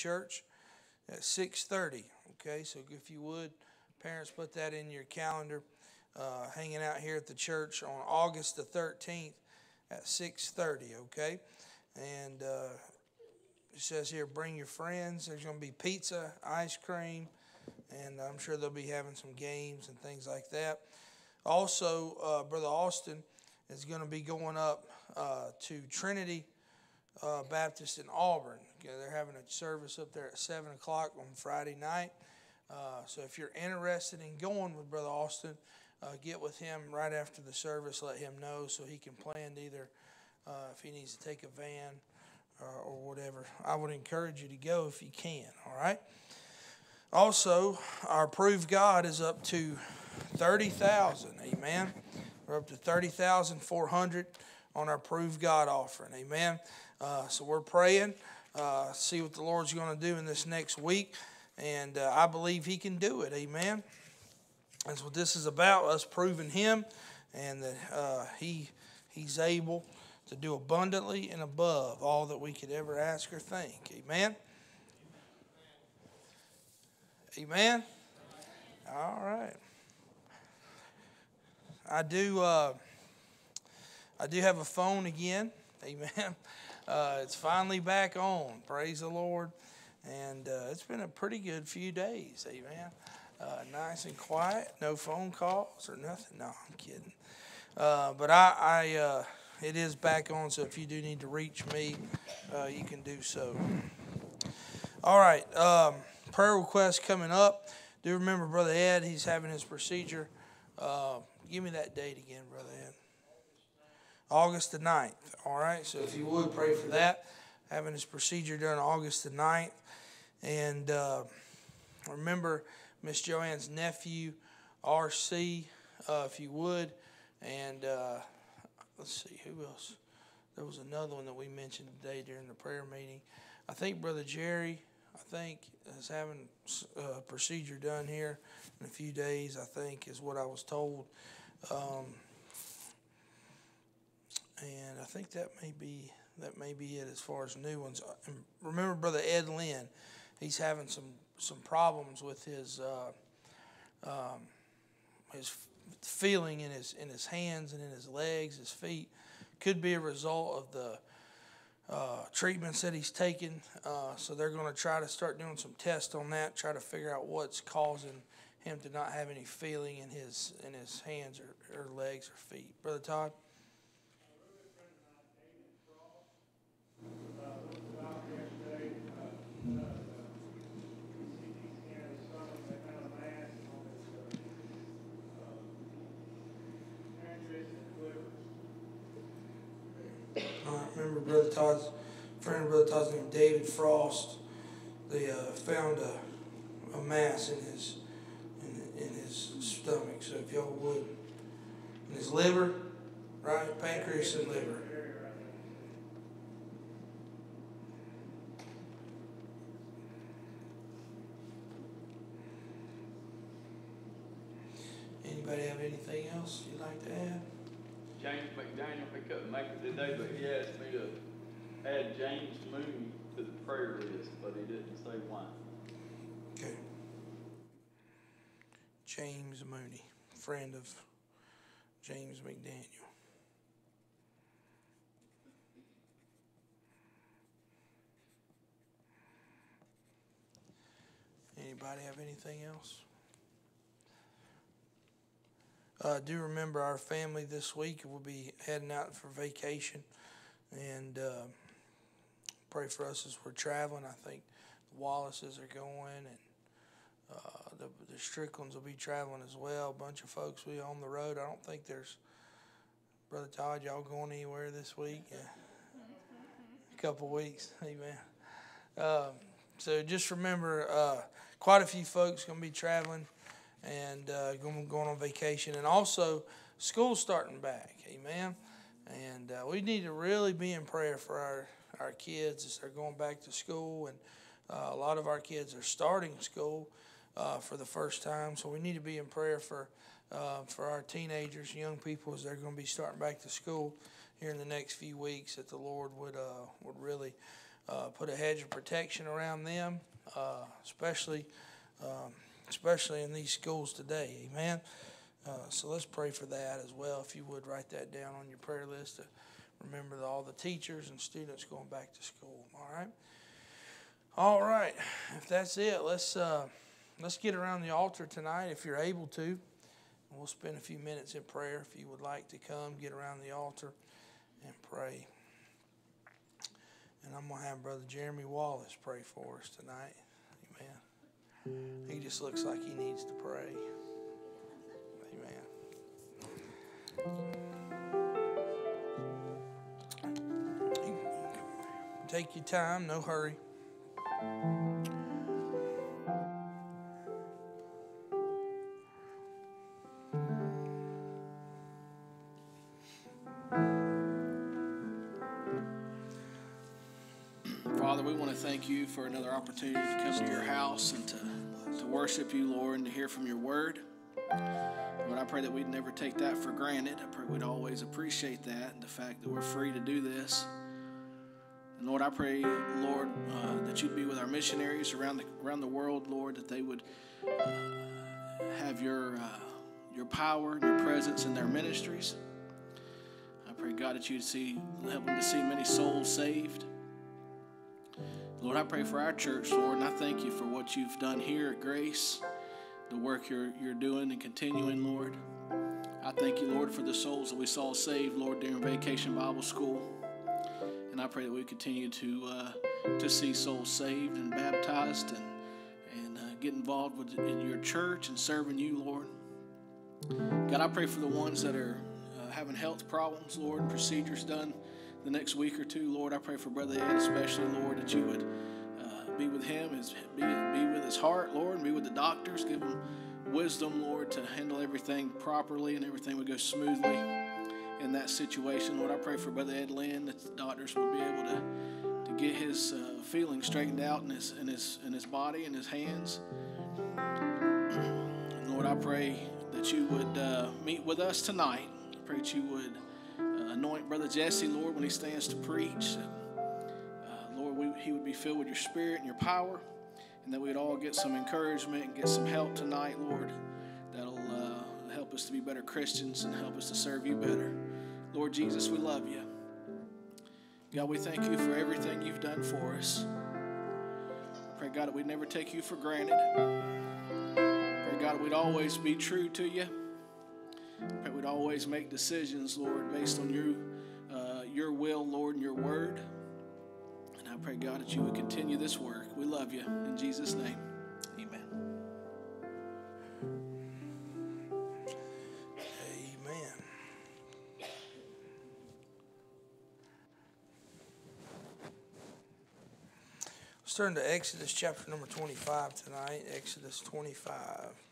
church at 6.30. Okay, so if you would, parents, put that in your calendar. Uh, hanging out here at the church on August the 13th at 6.30, okay? And uh, it says here, bring your friends. There's going to be pizza, ice cream, and I'm sure they'll be having some games and things like that. Also, uh, Brother Austin is going to be going up uh, to Trinity uh, Baptist in Auburn. Okay, they're having a service up there at 7 o'clock on Friday night. Uh, so if you're interested in going with Brother Austin, uh, get with him right after the service. Let him know so he can plan either uh, if he needs to take a van uh, or whatever. I would encourage you to go if you can, all right? Also, our approved God is up to 30,000. Amen. We're up to 30,400 on our approved God offering. Amen. Uh, so we're praying, uh, see what the Lord's going to do in this next week. And uh, I believe He can do it. Amen. That's what this is about us proving Him and that uh, he, He's able to do abundantly and above all that we could ever ask or think. Amen. Amen. All right. I do. Uh, I do have a phone again. Amen. Uh, it's finally back on. Praise the Lord. And uh, it's been a pretty good few days. Amen. Uh, nice and quiet. No phone calls or nothing. No, I'm kidding. Uh, but I, I uh, it is back on. So if you do need to reach me, uh, you can do so. All right. Um, prayer requests coming up. Do remember Brother Ed? He's having his procedure. give me that date again, Brother Ed. August the 9th. All right, so if you would pray for that, having his procedure done August the 9th. And uh, remember Miss Joanne's nephew, RC, uh, if you would. And uh, let's see, who else? There was another one that we mentioned today during the prayer meeting. I think Brother Jerry, I think, is having a uh, procedure done here in a few days, I think, is what I was told. Um, and I think that may be that may be it as far as new ones. And remember, Brother Ed Lynn, he's having some some problems with his uh, um, his feeling in his in his hands and in his legs, his feet. Could be a result of the uh, treatments that he's taken. Uh, so they're going to try to start doing some tests on that, try to figure out what's causing him to not have any feeling in his in his hands or, or legs or feet. Brother Todd. remember Brother Todd's friend, Brother Todd's name, David Frost. They uh, found a, a mass in his in, in his stomach. So if y'all would, in his liver, right, pancreas and liver. Anybody have anything else you'd like to add? James McDaniel, he couldn't make it today, but he asked me to add James Mooney to the prayer list, but he didn't say why. Okay. James Mooney, friend of James McDaniel. Anybody have anything else? Uh, do remember our family this week. We'll be heading out for vacation, and uh, pray for us as we're traveling. I think the Wallaces are going, and uh, the, the Stricklands will be traveling as well. A bunch of folks will be on the road. I don't think there's Brother Todd. Y'all going anywhere this week? Yeah. A couple weeks, amen. Um, so just remember, uh, quite a few folks going to be traveling and uh, going, on vacation. And also, school starting back. Amen. And uh, we need to really be in prayer for our, our kids as they're going back to school. And uh, a lot of our kids are starting school uh, for the first time. So we need to be in prayer for, uh, for our teenagers, young people, as they're going to be starting back to school here in the next few weeks, that the Lord would, uh, would really uh, put a hedge of protection around them, uh, especially, um, especially in these schools today. Amen. Uh, so let's pray for that as well. If you would write that down on your prayer list to remember all the teachers and students going back to school. All right. All right. If that's it, let's uh, let's get around the altar tonight if you're able to. We'll spend a few minutes in prayer. If you would like to come, get around the altar and pray. And I'm going to have Brother Jeremy Wallace pray for us tonight. Just looks like he needs to pray. Amen. Take your time, no hurry. Father, we want to thank you for another opportunity to come to your house and to worship you, Lord, and to hear from your word. Lord, I pray that we'd never take that for granted. I pray we'd always appreciate that and the fact that we're free to do this. And Lord, I pray, Lord, uh, that you'd be with our missionaries around the, around the world, Lord, that they would uh, have your, uh, your power and your presence in their ministries. I pray, God, that you'd see, help them to see many souls saved. Lord, I pray for our church, Lord, and I thank you for what you've done here at Grace, the work you're, you're doing and continuing, Lord. I thank you, Lord, for the souls that we saw saved, Lord, during Vacation Bible School. And I pray that we continue to, uh, to see souls saved and baptized and, and uh, get involved with, in your church and serving you, Lord. God, I pray for the ones that are uh, having health problems, Lord, and procedures done the next week or two, Lord. I pray for Brother Ed, especially, Lord, that you would uh, be with him, his, be, be with his heart, Lord, and be with the doctors. Give him wisdom, Lord, to handle everything properly and everything would go smoothly in that situation. Lord, I pray for Brother Ed Lynn that the doctors would be able to, to get his uh, feelings straightened out in his, in, his, in his body and his hands. And Lord, I pray that you would uh, meet with us tonight. I pray that you would anoint Brother Jesse, Lord, when he stands to preach. Uh, Lord, we, he would be filled with your spirit and your power, and that we'd all get some encouragement and get some help tonight, Lord, that'll uh, help us to be better Christians and help us to serve you better. Lord Jesus, we love you. God, we thank you for everything you've done for us. Pray, God, that we'd never take you for granted. Pray, God, we'd always be true to you. Pray we'd always make decisions, Lord, based on your, uh, your will, Lord, and your word. And I pray, God, that you would continue this work. We love you. In Jesus' name, amen. Amen. Let's turn to Exodus chapter number 25 tonight. Exodus 25.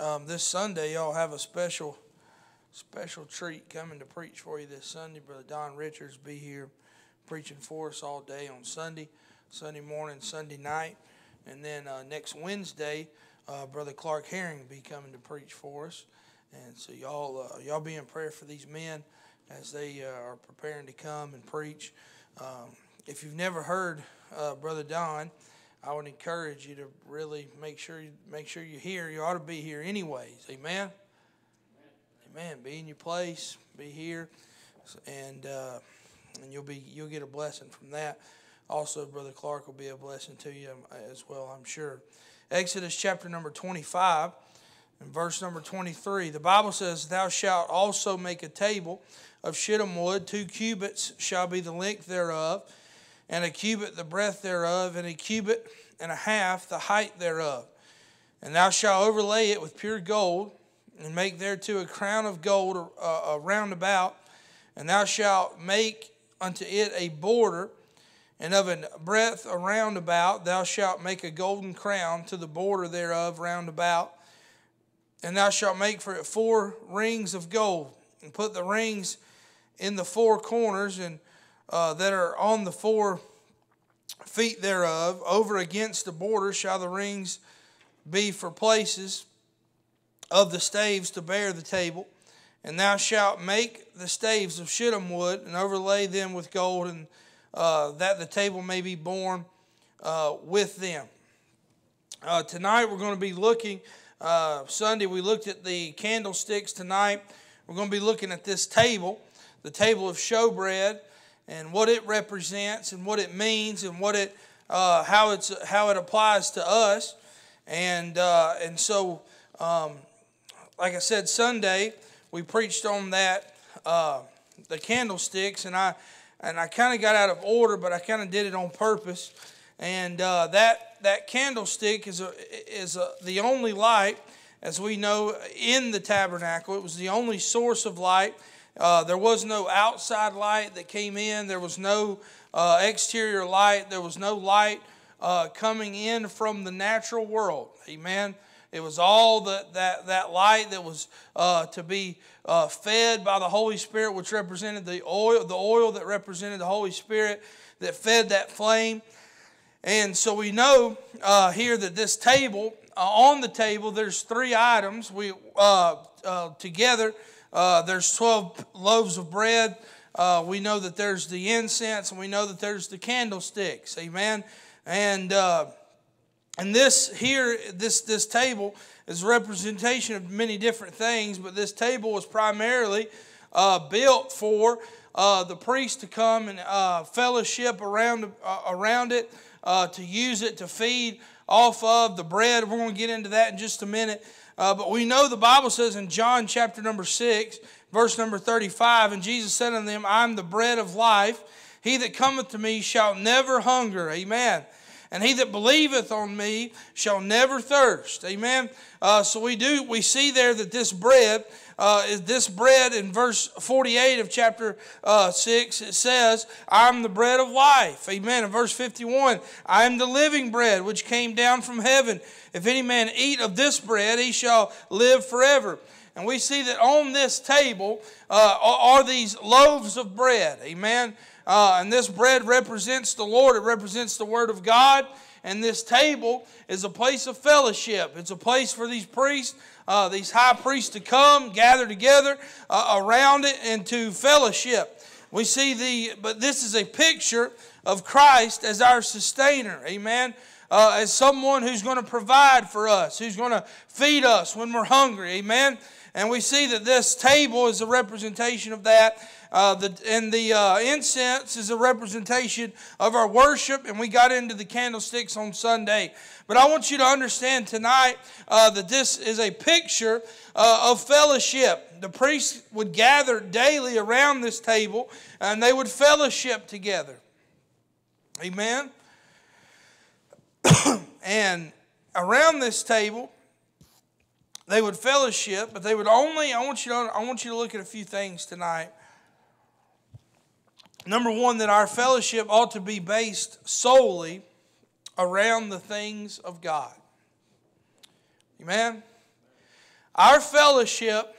Um, this Sunday, y'all have a special, special treat coming to preach for you this Sunday. Brother Don Richards be here preaching for us all day on Sunday, Sunday morning, Sunday night, and then uh, next Wednesday, uh, Brother Clark Herring be coming to preach for us. And so y'all, uh, y'all be in prayer for these men as they uh, are preparing to come and preach. Um, if you've never heard uh, Brother Don, I would encourage you to really make sure you make sure you're here. You ought to be here anyways. Amen. Amen. Be in your place. Be here, and uh, and you'll be you'll get a blessing from that. Also, Brother Clark will be a blessing to you um, as well. I'm sure. Exodus chapter number 25 and verse number 23. The Bible says, "Thou shalt also make a table of shittim wood. Two cubits shall be the length thereof." And a cubit the breadth thereof, and a cubit and a half the height thereof. And thou shalt overlay it with pure gold, and make thereto a crown of gold uh, round about, and thou shalt make unto it a border, and of a breadth around about thou shalt make a golden crown to the border thereof round about, and thou shalt make for it four rings of gold, and put the rings in the four corners, and uh, that are on the four feet thereof. Over against the border shall the rings be for places of the staves to bear the table. And thou shalt make the staves of shittim wood and overlay them with gold, and uh, that the table may be borne uh, with them. Uh, tonight we're going to be looking. Uh, Sunday we looked at the candlesticks. Tonight we're going to be looking at this table, the table of showbread, and what it represents, and what it means, and what it, uh, how it's how it applies to us. And uh, and so, um, like I said, Sunday we preached on that uh, the candlesticks, and I and I kind of got out of order, but I kind of did it on purpose. And uh, that that candlestick is a, is a, the only light, as we know, in the tabernacle. It was the only source of light. Uh, there was no outside light that came in. There was no uh, exterior light. There was no light uh, coming in from the natural world. Amen. It was all the, that, that light that was uh, to be uh, fed by the Holy Spirit, which represented the oil, the oil that represented the Holy Spirit that fed that flame. And so we know here that this table, on the table, there's three items. We uh, uh, there's 12 loaves of bread. we know that there's the incense, and we know that there's the candlesticks. Amen. And and this here, this, this table is representation of many different things, but this table was primarily uh, built for uh, the priest to come and uh, fellowship around, uh, around it, uh, to use it to feed off of the bread. We're going to get into that in just a minute. Uh, but we know the Bible says in John chapter number 6, verse number 35, and Jesus said unto them, I'm the bread of life. He that cometh to me shall never hunger. Amen and he that believeth on me shall never thirst. Amen. Uh, so we do we see there that this bread uh, is this bread in verse 48 of chapter uh, 6 it says i'm the bread of life. Amen. In verse 51 i am the living bread which came down from heaven. If any man eat of this bread he shall live forever. And we see that on this table uh, are these loaves of bread. Amen. Uh, and this bread represents the Lord, it represents the Word of God. And this table is a place of fellowship. It's a place for these priests, uh, these high priests to come, gather together uh, around it, and to fellowship. We see the, but this is a picture of Christ as our sustainer. Amen. Uh, as someone who's going to provide for us, who's going to feed us when we're hungry. Amen. And we see that this table is a representation of that. Uh, the, and the uh, incense is a representation of our worship, and we got into the candlesticks on Sunday. But I want you to understand tonight uh, that this is a picture uh, of fellowship. The priests would gather daily around this table, and they would fellowship together. Amen. and around this table, they would fellowship, but they would only. I want you to. I want you to look at a few things tonight. Number one, that our fellowship ought to be based solely around the things of God. Amen? Our fellowship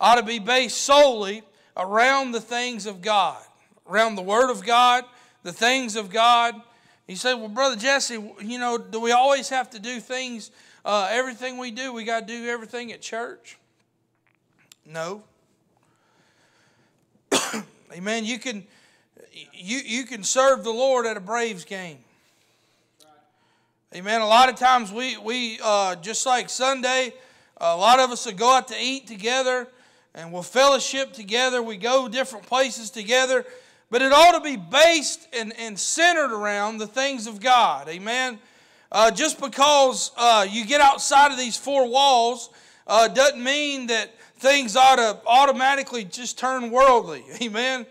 ought to be based solely around the things of God, around the Word of God, the things of God. You say, well, Brother Jesse, you know, do we always have to do things, uh, everything we do, we got to do everything at church? No. Amen. You can you you can serve the Lord at a Braves game. Amen. A lot of times we we uh, just like Sunday, a lot of us will go out to eat together and we'll fellowship together. We go different places together, but it ought to be based and, and centered around the things of God. Amen. Uh, just because uh, you get outside of these four walls uh, doesn't mean that things ought to automatically just turn worldly. Amen.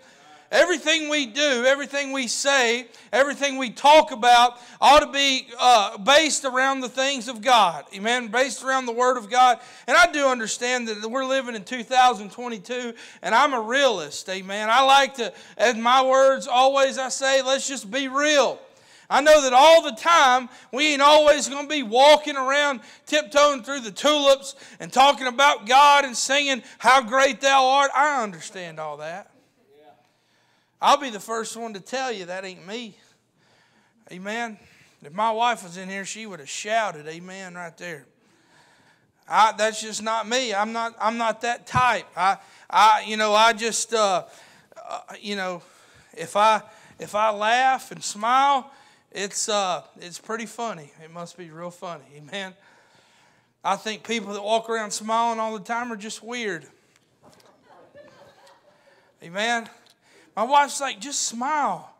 Everything we do, everything we say, everything we talk about ought to be uh, based around the things of God. Amen. Based around the Word of God. And I do understand that we're living in 2022, and I'm a realist. Amen. I like to, as my words always I say, let's just be real. I know that all the time we ain't always going to be walking around tiptoeing through the tulips and talking about God and singing how great thou art. I understand all that. I'll be the first one to tell you that ain't me. Amen. If my wife was in here, she would have shouted, Amen, right there. I, that's just not me. I'm not. I'm not that type. I, I, you know, I just, uh, uh, you know, if I if I laugh and smile, it's uh, it's pretty funny. It must be real funny. Amen. I think people that walk around smiling all the time are just weird. Amen. My wife's like, just smile.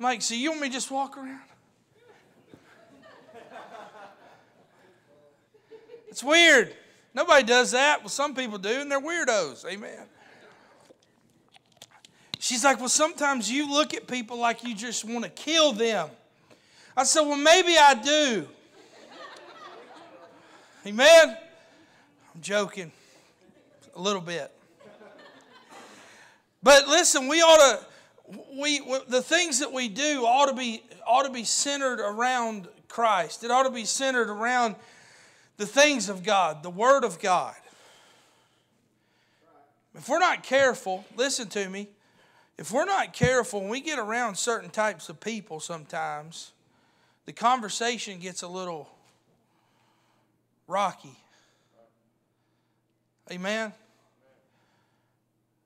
I'm like, so you want me to just walk around? It's weird. Nobody does that. Well, some people do, and they're weirdos. Amen. She's like, Well, sometimes you look at people like you just want to kill them. I said, Well, maybe I do. Amen. I'm joking a little bit. But listen, we ought to we the things that we do ought to be ought to be centered around Christ. It ought to be centered around the things of God, the Word of God. If we're not careful, listen to me, if we're not careful we get around certain types of people sometimes, the conversation gets a little rocky. Amen.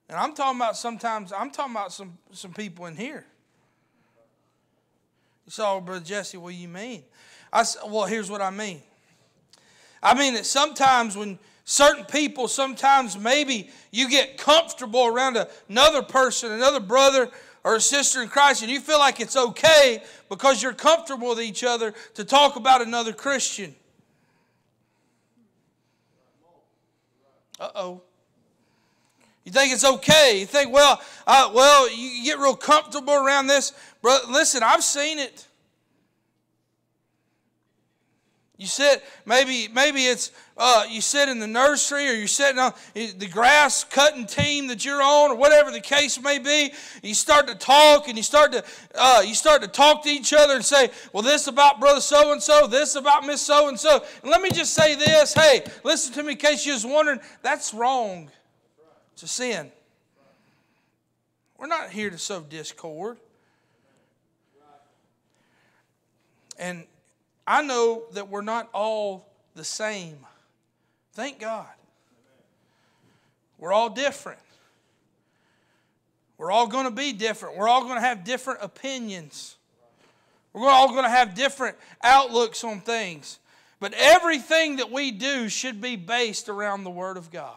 And I'm talking about sometimes, I'm talking about some, some people in here. You Brother Jesse, what do you mean? I, well, here's what I mean. I mean that sometimes when certain people, sometimes maybe you get comfortable around another person, another brother or a sister in Christ, and you feel like it's okay because you're comfortable with each other to talk about another Christian. Uh oh. You think it's okay. You think, well, uh, well, you get real comfortable around this. But listen, I've seen it. You sit, maybe, maybe it's uh, you sit in the nursery or you're sitting on the grass cutting team that you're on or whatever the case may be. You start to talk and you start to uh, you start to talk to each other and say, "Well, this about brother so and so, this about Miss so and so." And let me just say this: Hey, listen to me, in case you was wondering. That's wrong. It's a sin. We're not here to sow discord. And I know that we're not all the same. Thank God. We're all different. We're all going to be different. We're all going to have different opinions. We're all going to have different outlooks on things. But everything that we do should be based around the Word of God.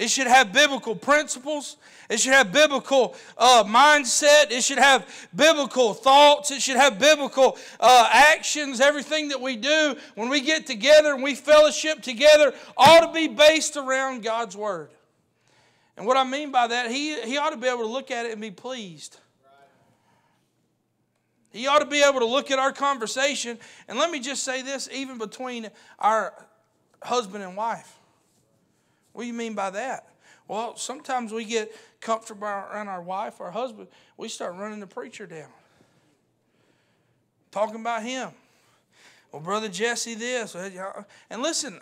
It should have biblical principles. It should have biblical uh, mindset. It should have biblical thoughts. It should have biblical uh, actions. Everything that we do when we get together and we fellowship together ought to be based around God's Word. And what I mean by that, he, he ought to be able to look at it and be pleased. He ought to be able to look at our conversation. And let me just say this even between our husband and wife. What do you mean by that? Well, sometimes we get comfortable around our wife or husband, we start running the preacher down, talking about him. Well, Brother Jesse, this. And listen,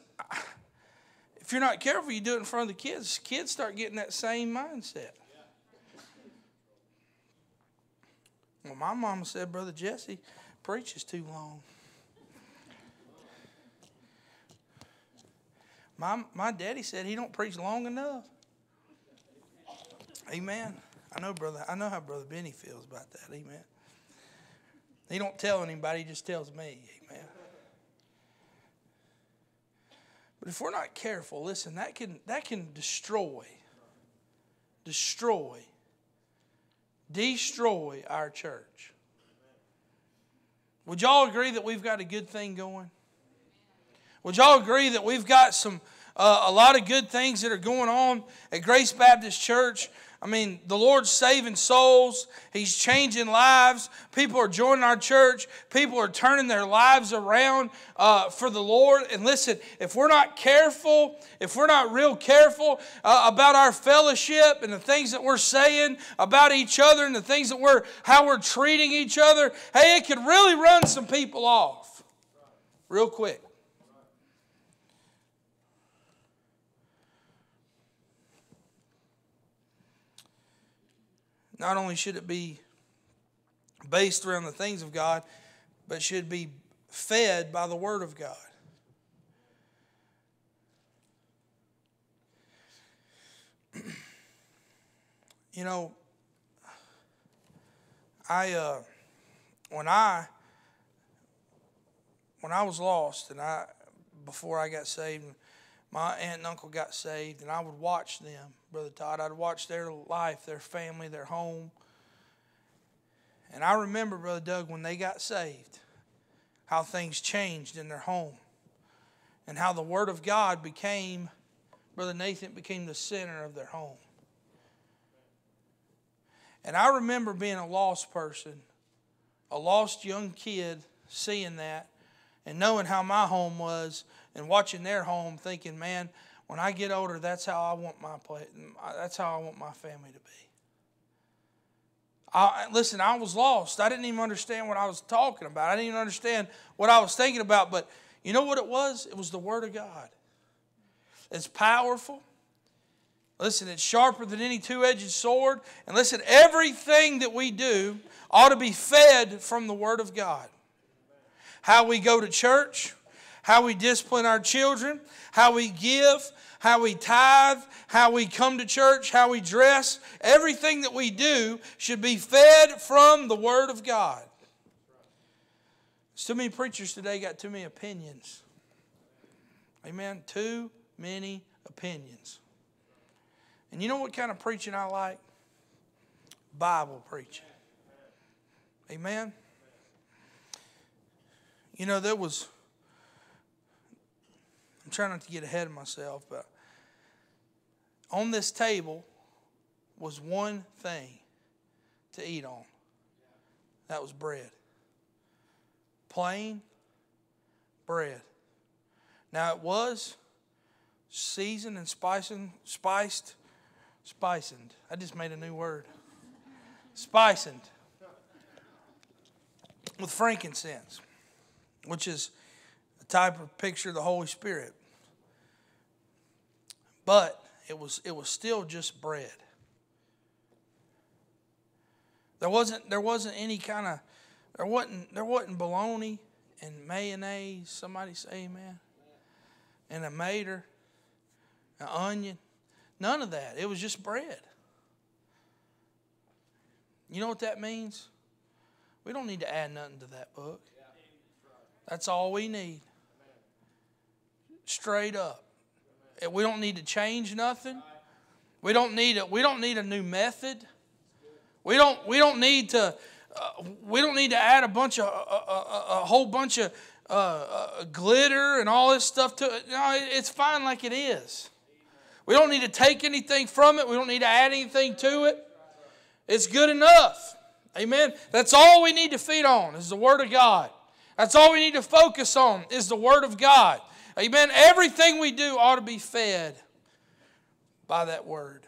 if you're not careful, you do it in front of the kids. Kids start getting that same mindset. Well, my mama said Brother Jesse preaches too long. My, my daddy said he don't preach long enough. Amen. I know, brother. I know how brother Benny feels about that. Amen. He don't tell anybody. He just tells me. Amen. But if we're not careful, listen, that can that can destroy, destroy, destroy our church. Would y'all agree that we've got a good thing going? Would y'all agree that we've got some uh, a lot of good things that are going on at Grace Baptist Church? I mean, the Lord's saving souls. He's changing lives. People are joining our church. People are turning their lives around uh, for the Lord. And listen, if we're not careful, if we're not real careful uh, about our fellowship and the things that we're saying about each other and the things that we're, how we're treating each other, hey, it could really run some people off real quick. Not only should it be based around the things of God, but should be fed by the Word of God. you know, I uh, when I when I was lost and I before I got saved. And, my aunt and uncle got saved, and I would watch them, Brother Todd. I'd watch their life, their family, their home. And I remember, Brother Doug, when they got saved, how things changed in their home and how the Word of God became, Brother Nathan, became the center of their home. And I remember being a lost person, a lost young kid, seeing that and knowing how my home was and watching their home, thinking, man, when I get older, that's how I want my play, that's how I want my family to be. I, listen, I was lost. I didn't even understand what I was talking about. I didn't even understand what I was thinking about. But you know what it was? It was the Word of God. It's powerful. Listen, it's sharper than any two edged sword. And listen, everything that we do ought to be fed from the Word of God. How we go to church, how we discipline our children, how we give, how we tithe, how we come to church, how we dress. Everything that we do should be fed from the Word of God. Too many preachers today got too many opinions. Amen. Too many opinions. And you know what kind of preaching I like? Bible preaching. Amen. You know, there was, I'm trying not to get ahead of myself, but on this table was one thing to eat on. That was bread. Plain bread. Now it was seasoned and spiced, spiced, spicened. I just made a new word. Spicened with frankincense, which is a type of picture of the Holy Spirit. But it was it was still just bread. There wasn't there wasn't any kind of there wasn't there wasn't bologna and mayonnaise. Somebody say amen. And a mater, an onion. None of that. It was just bread. You know what that means? We don't need to add nothing to that book. That's all we need. Straight up. We don't need to change nothing. We don't need a, we don't need a new method. We don't we don't need to uh, we don't need to add a bunch of a, a, a whole bunch of uh, uh, glitter and all this stuff to it. No, it's fine like it is. We don't need to take anything from it. We don't need to add anything to it. It's good enough. Amen. That's all we need to feed on is the Word of God. That's all we need to focus on is the Word of God. Amen. Everything we do ought to be fed by that Word.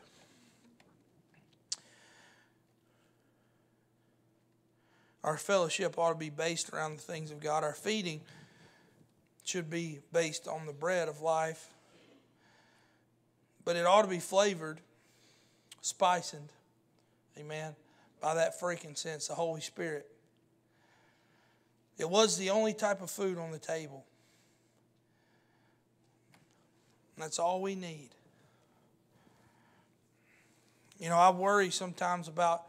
Our fellowship ought to be based around the things of God. Our feeding should be based on the bread of life. But it ought to be flavored, spiced, amen, by that frankincense, the Holy Spirit. It was the only type of food on the table. That's all we need. You know, I worry sometimes about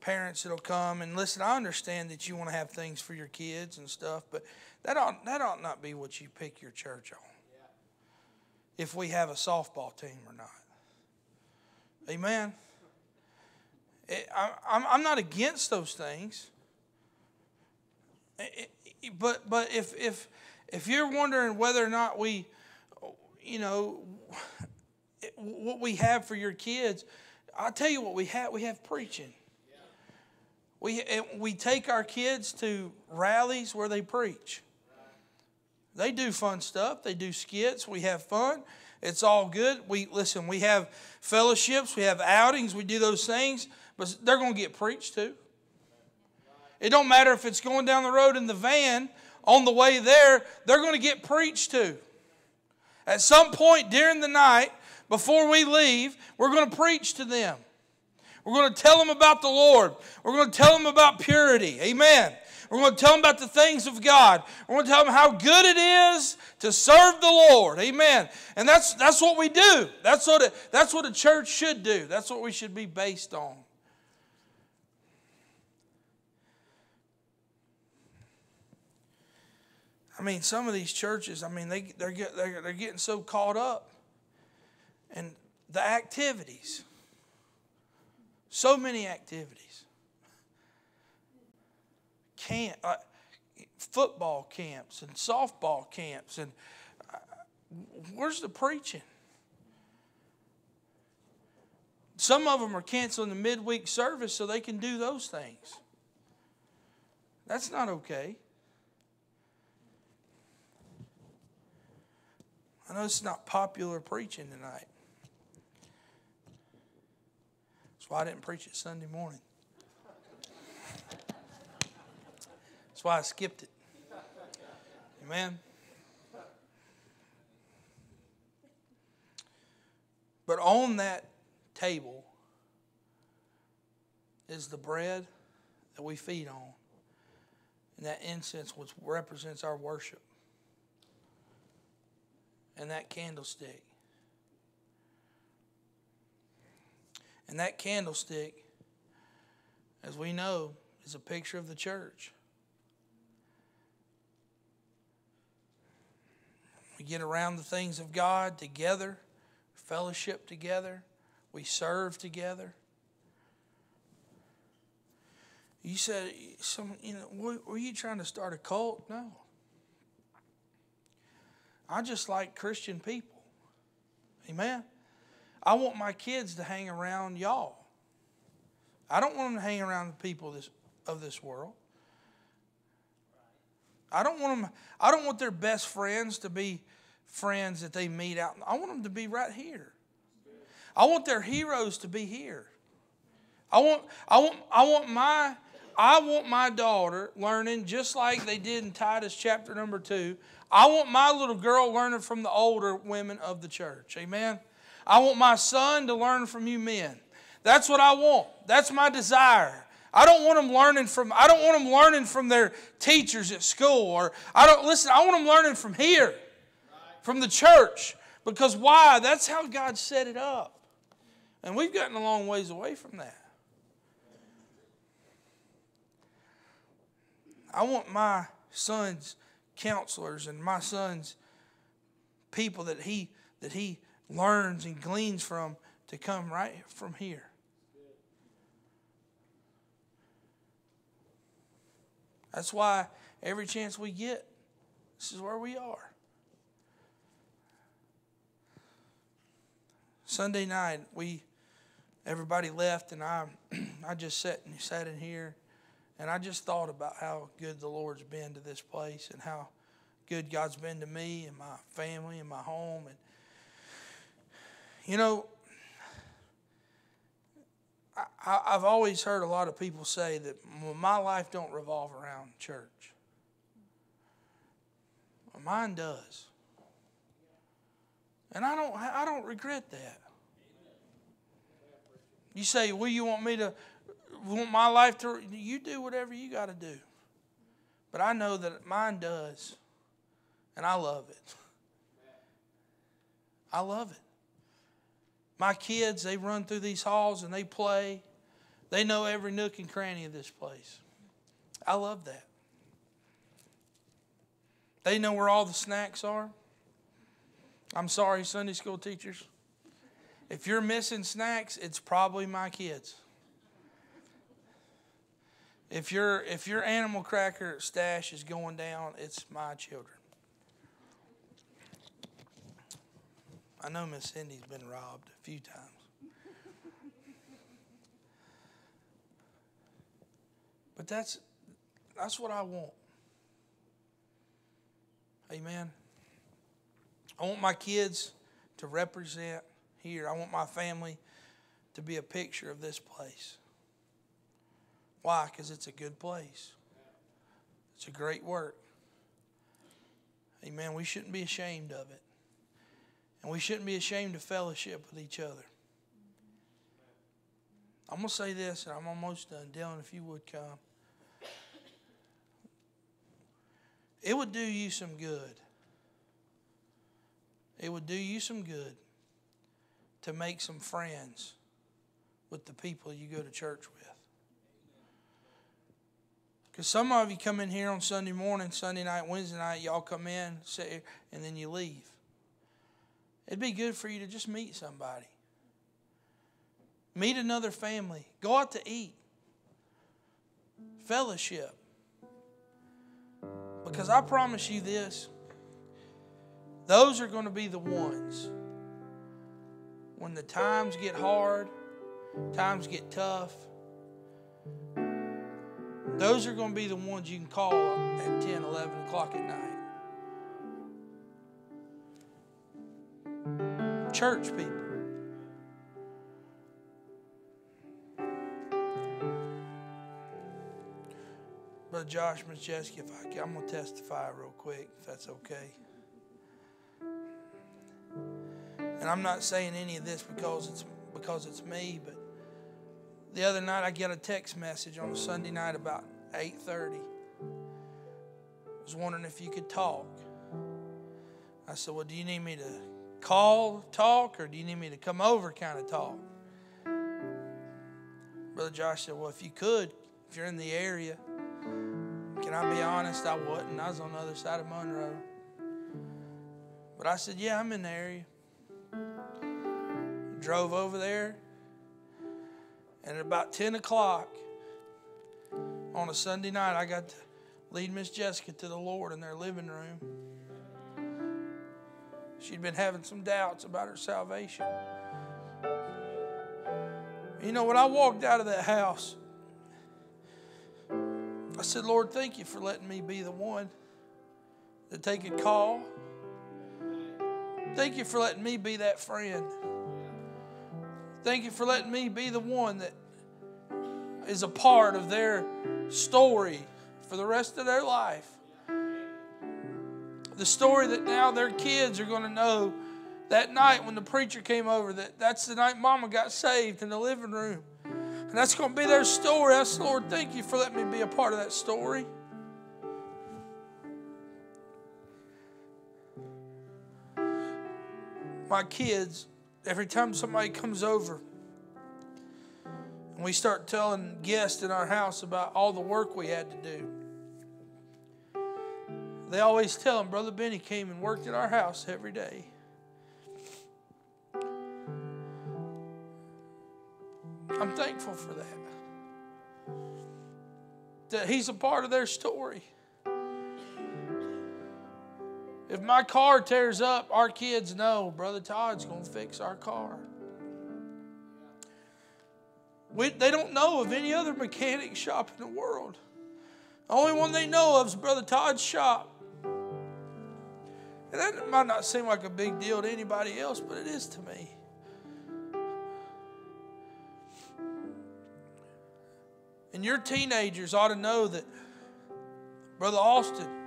parents that'll come and listen. I understand that you want to have things for your kids and stuff, but that ought, that ought not be what you pick your church on. If we have a softball team or not. Amen. It, I, I'm not against those things. It, but but if if if you're wondering whether or not we you know, what we have for your kids, I'll tell you what we have. We have preaching. We, we take our kids to rallies where they preach. They do fun stuff. They do skits. We have fun. It's all good. We listen. We have fellowships. We have outings. We do those things, but they're going to get preached to. It don't matter if it's going down the road in the van on the way there. They're going to get preached to. At some point during the night, before we leave, we're going to preach to them. We're going to tell them about the Lord. We're going to tell them about purity. Amen. We're going to tell them about the things of God. We're going to tell them how good it is to serve the Lord. Amen. And that's, that's what we do. That's what, it, that's what a church should do. That's what we should be based on. I mean, some of these churches, I mean, they, they're, get, they're, they're getting so caught up in the activities. So many activities. Camp, uh, football camps and softball camps. And uh, where's the preaching? Some of them are canceling the midweek service so they can do those things. That's not okay. I know it's not popular preaching tonight. That's why I didn't preach it Sunday morning. That's why I skipped it. Amen. But on that table is the bread that we feed on, and that incense, which represents our worship and that candlestick. And that candlestick, as we know, is a picture of the church. We get around the things of God together, fellowship together, we serve together. You said, some, you know, were you trying to start a cult? No. I just like Christian people. Amen. I want my kids to hang around y'all. I don't want them to hang around the people of this, of this world. I don't want them. I don't want their best friends to be friends that they meet out. I want them to be right here. I want their heroes to be here. I want. I want. I want my. I want my daughter learning just like they did in Titus chapter number two I want my little girl learning from the older women of the church. Amen. I want my son to learn from you men. That's what I want. That's my desire. I don't want them learning from I don't want them learning from their teachers at school or I don't listen, I want them learning from here. From the church. Because why? That's how God set it up. And we've gotten a long ways away from that. I want my sons counselors and my son's people that he that he learns and gleans from to come right from here. That's why every chance we get, this is where we are. Sunday night, we everybody left, and I I just sat and sat in here and I just thought about how good the Lord's been to this place and how good God's been to me and my family and my home. And, you know, I, have always heard a lot of people say that my life don't revolve around church. Mine does. And I don't, I don't regret that. You say, well, you want me to want my life to, you do whatever you got to do. But I know that mine does. And I love it. I love it. My kids, they run through these halls and they play. They know every nook and cranny of this place. I love that. They know where all the snacks are. I'm sorry, Sunday school teachers. If you're missing snacks, it's probably my kids. If your if your animal cracker stash is going down, it's my children. I know Miss Cindy's been robbed a few times. But that's that's what I want. Amen. I want my kids to represent here. I want my family to be a picture of this place. Why? Because it's a good place. It's a great work. Amen. We shouldn't be ashamed of it. And we shouldn't be ashamed to fellowship with each other. I'm going to say this, and I'm almost done. Dylan, if you would come. It would do you some good. It would do you some good to make some friends with the people you go to church with. Because some of you come in here on Sunday morning, Sunday night, Wednesday night, y'all come in, sit here, and then you leave. It'd be good for you to just meet somebody. Meet another family. Go out to eat. Fellowship. Because I promise you this those are going to be the ones when the times get hard, times get tough. Those are going to be the ones you can call at 10, 11 o'clock at night. Church people. Brother Josh, Jessica, if I can, I'm going to testify real quick, if that's okay. And I'm not saying any of this because it's because it's me, but the other night I get a text message on a Sunday night about 8:30. I was wondering if you could talk. I said, "Well, do you need me to call, talk, or do you need me to come over, kind of talk?" Brother Josh said, "Well, if you could, if you're in the area." Can I be honest? I wasn't. I was on the other side of Monroe. But I said, Yeah, I'm in the area. Drove over there. And at about 10 o'clock on a Sunday night, I got to lead Miss Jessica to the Lord in their living room. She'd been having some doubts about her salvation. You know, when I walked out of that house, I said, Lord, thank you for letting me be the one that take a call. Thank you for letting me be that friend. Thank you for letting me be the one that is a part of their story for the rest of their life. The story that now their kids are going to know that night when the preacher came over that that's the night mama got saved in the living room. And that's going to be their story. Said, Lord, thank you for letting me be a part of that story. My kids, every time somebody comes over, and we start telling guests in our house about all the work we had to do. They always tell them, Brother Benny came and worked at our house every day. I'm thankful for that. That he's a part of their story. If my car tears up, our kids know Brother Todd's going to fix our car. We, they don't know of any other mechanic shop in the world. The only one they know of is Brother Todd's shop. And that might not seem like a big deal to anybody else, but it is to me. And your teenagers ought to know that Brother Austin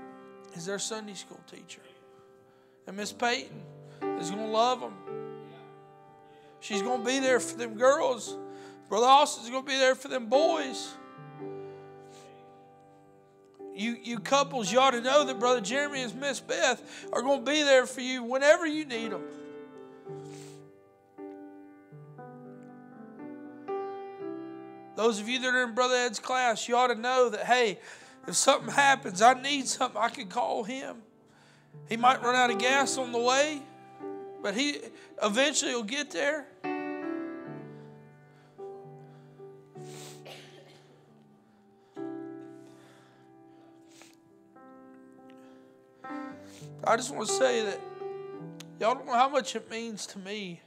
is their Sunday school teacher. And Miss Peyton is going to love them. She's going to be there for them girls. Brother Austin's going to be there for them boys. You, you couples, you ought to know that Brother Jeremy and Miss Beth are going to be there for you whenever you need them. Those of you that are in Brother Ed's class, you ought to know that, hey, if something happens, I need something, I can call him. He might run out of gas on the way, but he eventually will get there. I just want to say that y'all don't know how much it means to me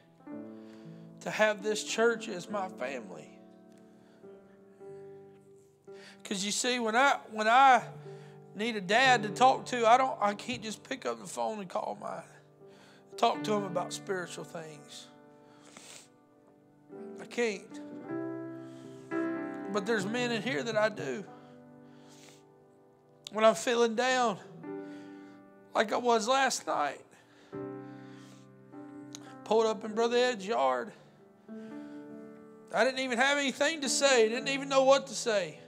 to have this church as my family. Because you see, when I when I need a dad to talk to, I don't I can't just pick up the phone and call mine. Talk to him about spiritual things. I can't. But there's men in here that I do. When I'm feeling down, like I was last night, pulled up in Brother Ed's yard. I didn't even have anything to say, didn't even know what to say.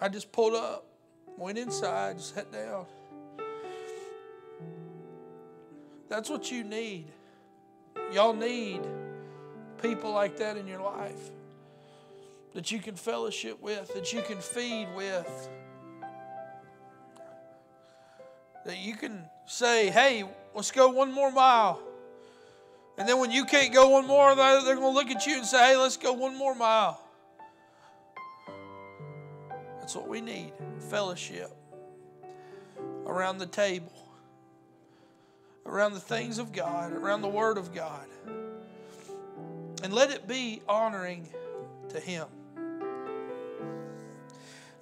I just pulled up, went inside, sat down. That's what you need. Y'all need people like that in your life that you can fellowship with, that you can feed with, that you can say, hey, let's go one more mile. And then when you can't go one more, they're going to look at you and say, hey, let's go one more mile. That's what we need fellowship around the table, around the things of God, around the Word of God. And let it be honoring to Him.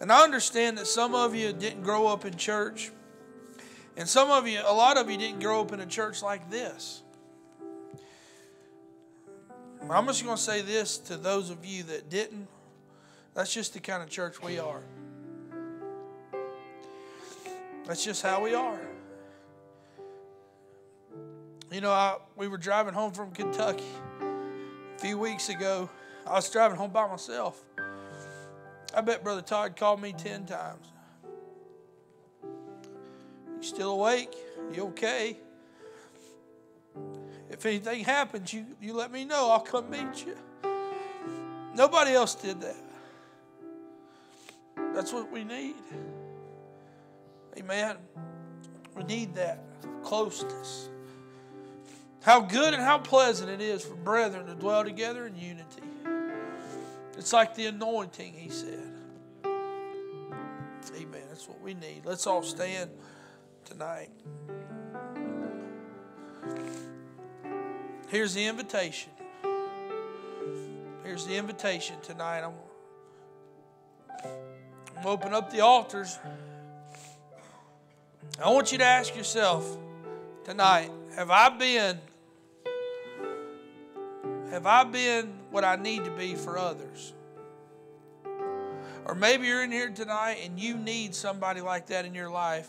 And I understand that some of you didn't grow up in church. And some of you, a lot of you didn't grow up in a church like this. I'm just going to say this to those of you that didn't. That's just the kind of church we are. That's just how we are. You know, I, we were driving home from Kentucky a few weeks ago. I was driving home by myself. I bet Brother Todd called me 10 times. You still awake? You okay? If anything happens, you, you let me know. I'll come meet you. Nobody else did that. That's what we need. Amen. We need that closeness. How good and how pleasant it is for brethren to dwell together in unity. It's like the anointing, he said. Amen. That's what we need. Let's all stand tonight. Here's the invitation. Here's the invitation tonight. I'm, Open up the altars. I want you to ask yourself tonight have I been have I been what I need to be for others? Or maybe you're in here tonight and you need somebody like that in your life.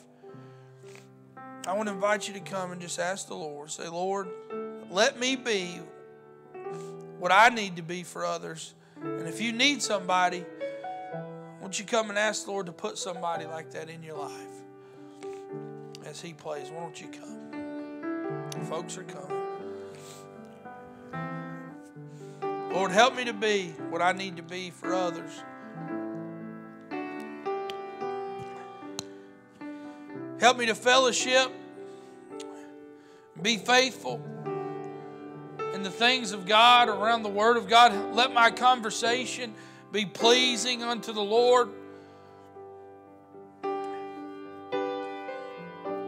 I want to invite you to come and just ask the Lord. Say, Lord, let me be what I need to be for others. And if you need somebody, won't you come and ask the Lord to put somebody like that in your life as He plays? Why don't you come? Folks are coming. Lord, help me to be what I need to be for others. Help me to fellowship, be faithful in the things of God, around the Word of God. Let my conversation be pleasing unto the Lord.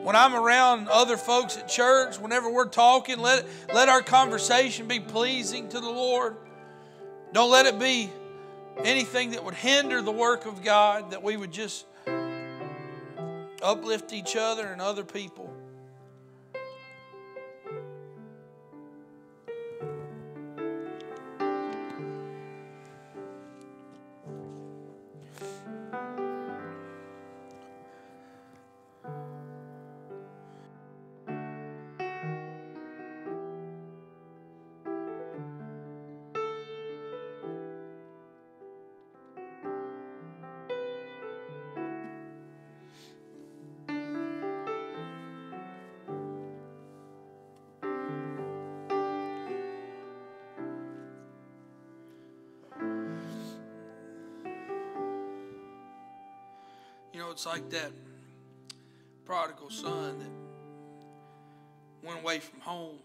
When I'm around other folks at church, whenever we're talking, let, let our conversation be pleasing to the Lord. Don't let it be anything that would hinder the work of God, that we would just uplift each other and other people. It's like that prodigal son that went away from home.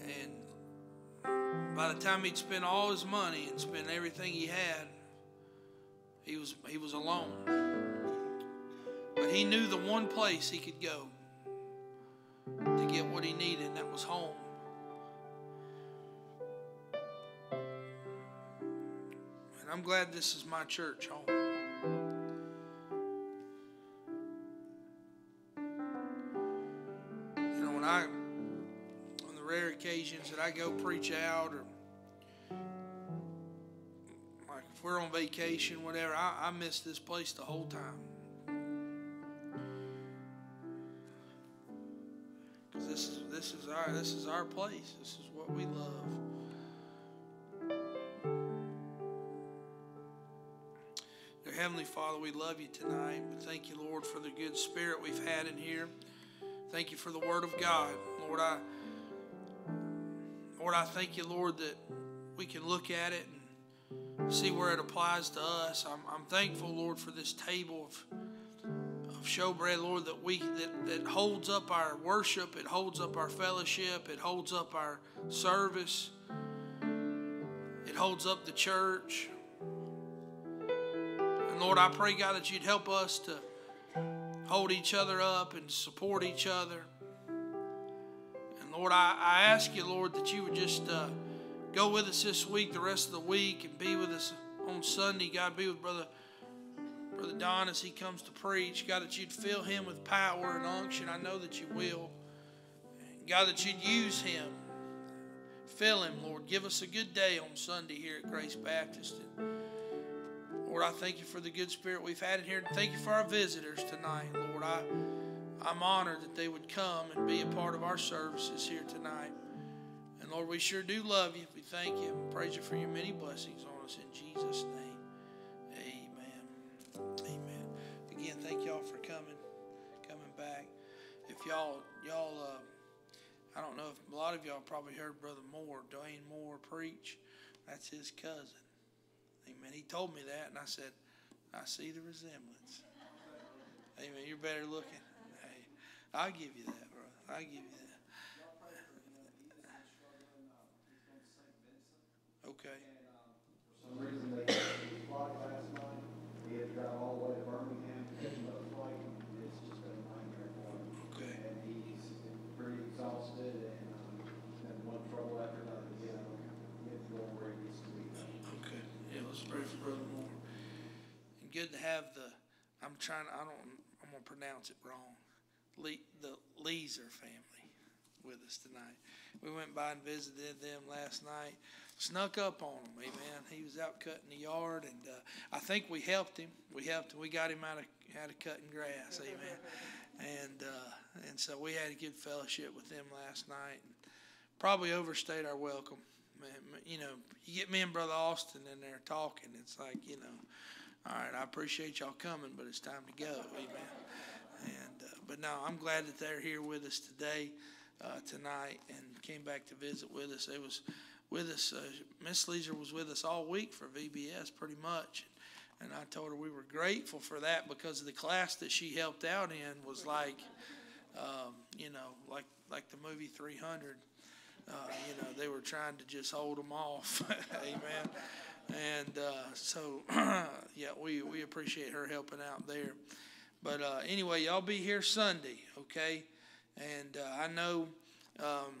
And by the time he'd spent all his money and spent everything he had, he was he was alone. But he knew the one place he could go to get what he needed, and that was home. And I'm glad this is my church home. I go preach out or like if we're on vacation, whatever, I, I miss this place the whole time. Because this is, this is our our this is our place. This is what we love. Dear Heavenly Father, we love you tonight. We thank you, Lord, for the good spirit we've had in here. Thank you for the Word of God, Lord. I, Lord, I thank you, Lord, that we can look at it and see where it applies to us. I'm, I'm thankful, Lord, for this table of of showbread, Lord, that we that, that holds up our worship, it holds up our fellowship, it holds up our service, it holds up the church. And Lord, I pray, God, that you'd help us to hold each other up and support each other. Lord, I, I ask you, Lord, that you would just uh, go with us this week, the rest of the week, and be with us on Sunday. God, be with Brother. Brother Don as he comes to preach. God, that you'd fill him with power and unction. I know that you will. God, that you'd use him. Fill him, Lord. Give us a good day on Sunday here at Grace Baptist. And Lord, I thank you for the good spirit we've had in here. And thank you for our visitors tonight, Lord. I, I'm honored that they would come and be a part of our services here tonight. And Lord, we sure do love you. We thank you and praise you for your many blessings on us in Jesus' name. Amen. Amen. Again, thank y'all for coming, coming back. If y'all, y'all, uh, I don't know if a lot of y'all probably heard Brother Moore, Dwayne Moore, preach. That's his cousin. Amen. He told me that, and I said, I see the resemblance. Amen. You're better looking. I'll give you that, brother. I'll give you that. Okay. And um, for some reason they his flight last night. He had to drive all the way to Birmingham to catch another flight. It's just been a nightmare for him. Okay. And he's pretty exhausted and, um, had one trouble after another to get him, get going where he needs to be. Okay, yeah, let's pray for Brother Moore. And good to have the, I'm trying, I don't, I'm gonna pronounce it wrong. The Leeser family with us tonight. We went by and visited them last night. Snuck up on him, amen. He was out cutting the yard, and uh, I think we helped him. We helped him. We got him out of out of cutting grass, amen. And uh, and so we had a good fellowship with them last night. Probably overstayed our welcome. You know, you get me and Brother Austin in there talking. It's like, you know, all right, I appreciate y'all coming, but it's time to go. Amen. But no, I'm glad that they're here with us today, uh, tonight, and came back to visit with us. It was with us. Uh, Miss Leisure was with us all week for VBS, pretty much. And I told her we were grateful for that because the class that she helped out in was like, um, you know, like like the movie 300. Uh, you know, they were trying to just hold them off. Amen. And uh, so, yeah, we, we appreciate her helping out there. But uh, anyway, y'all be here Sunday, okay? And uh, I know um,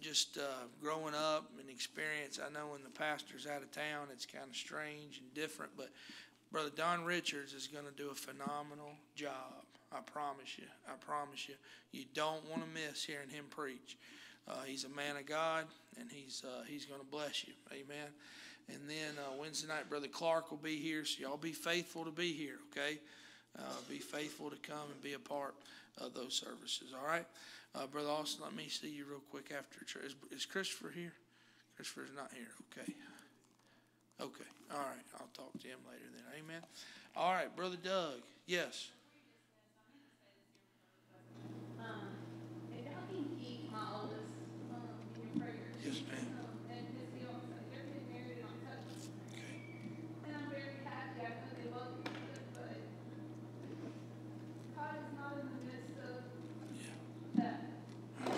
just uh, growing up and experience, I know when the pastor's out of town, it's kind of strange and different. But Brother Don Richards is going to do a phenomenal job. I promise you. I promise you. You don't want to miss hearing him preach. Uh, he's a man of God, and he's uh, he's going to bless you. Amen. And then uh, Wednesday night, Brother Clark will be here, so y'all be faithful to be here, okay? Uh, be faithful to come and be a part of those services, all right? Uh, Brother Austin, let me see you real quick after church. Is, is Christopher here? Christopher's not here, okay. Okay, all right, I'll talk to him later then, amen? All right, Brother Doug, yes. Um, y'all can keep my oldest, um, in your prayers. Yes, ma'am. Um, and his fiance, they're getting married in October. Okay. And I'm very happy, I know they both do good, but God is not in the midst of Yeah. that. I've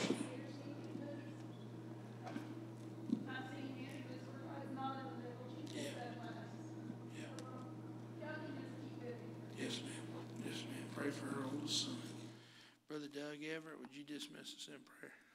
seen marriages where God is not in the middle, she said that last. Yeah. Y'all can just keep it. Yes, ma'am. Yes, ma'am. Pray for her oldest son. Brother Doug Everett, would you dismiss us in prayer?